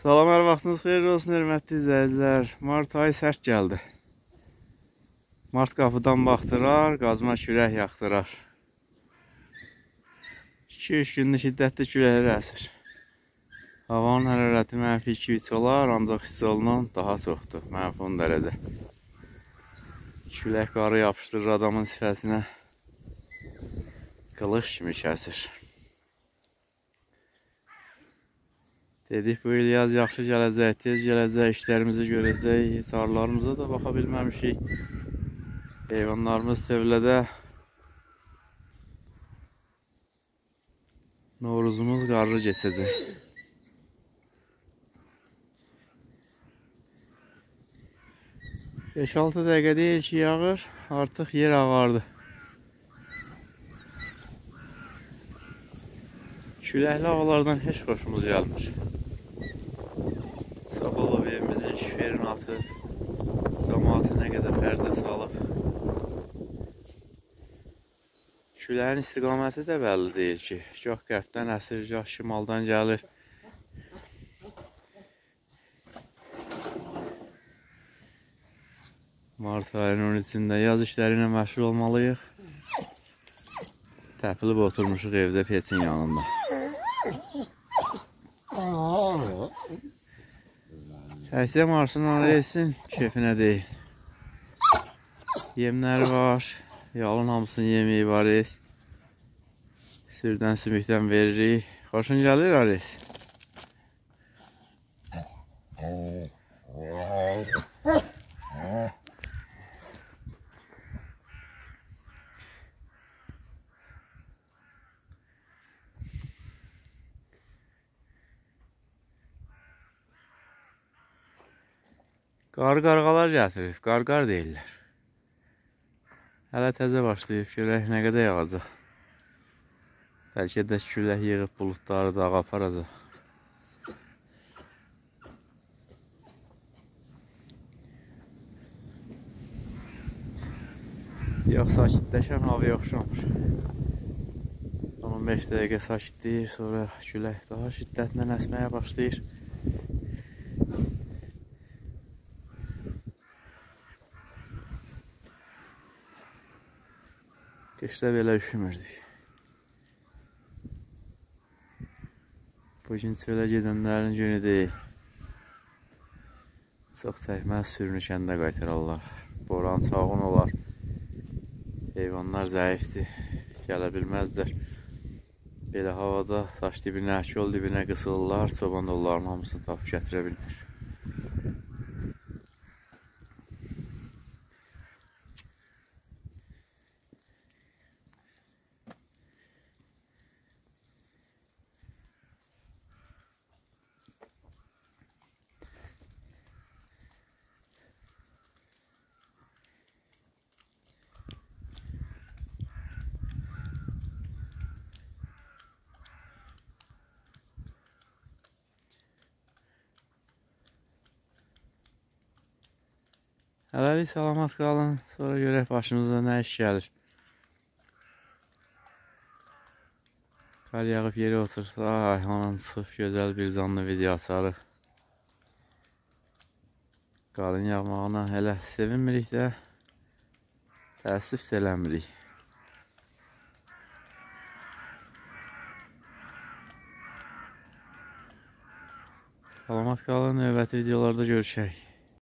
Salam, hər vaxtınız xeyir olsun, hörmətli izləyicilər. Mart ayı sərt gəldi. Mart qapıdan baxdırar, qazma külək yaxdırar. 2-3 gündə şiddətli küləklər əsir. Havanın hərarəti mənfi 2-3 olar, ancaq hiss olunan daha çoxdur, mənfi 10 dərəcə. Külək qarı yapışdırır adamın sifətinə. Qılış kimi kəsir. Dedik bu il yaz yaxşı gələcək, tez gələcək, işlərimizi görəcək, çarlarımıza da baxa bilməmişik. Heyvanlarımız tövlədə. Novruzumuz qarlı keçəcək. Beş-altı dəqiqə deyil ki, yağır, artıq yer ağardı. Küləkli havalardan heç xoşumuz gəlmir. Şüferin atı cəmaatı nə qədər fərdə salıb. Küləyin istiqaməti də bəlli deyil ki. Gah qərbdən əsir, gah şimaldan gəlir. Mart ayının 13-də yaz işləri ilə məşğul olmalıyıq. Təpilib oturmuşuq evdə peçin yanında. Təkcə marsın etsin, kefinə deyil. Yemləri var, yalın hamısının yemeği var. Sürdən sümükdən veririk. Xoşun gəlir Ares? Qar-qarğalar gətirib, qar-qar deyirlər. Hələ təzə başlayıb, görək nə qədər yağacaq. Bəlkə də külək yığıb buludları da aparacaq. Yox, sakitləşən havaya oxşamır. 15 dəqiqə sakitlik, sonra külək daha şiddətlə əsməyə başlayır. Qışda belə üşümürdük. Bugün çölə gedənlərin günü deyil. Çox çəkməz sürünü kəndə qaytararlar. Boran çağın olar. Heyvanlar zəifdir. Gələ bilməzlər. Belə havada daş dibinə, yol dibinə qısılırlar. Çoban onların hamısını tapıb gətirə bilmir. Hələlik salamat qalın. Sonra görək başımıza nə iş gəlir. Qar yağıb yeri otursa, ay, anan çıxıb gözəl bir canlı video açarıq. Qarın yağmağına hələ sevinmirik də, təəssüf eləmirik. Salamat qalın, növbəti videolarda görüşək.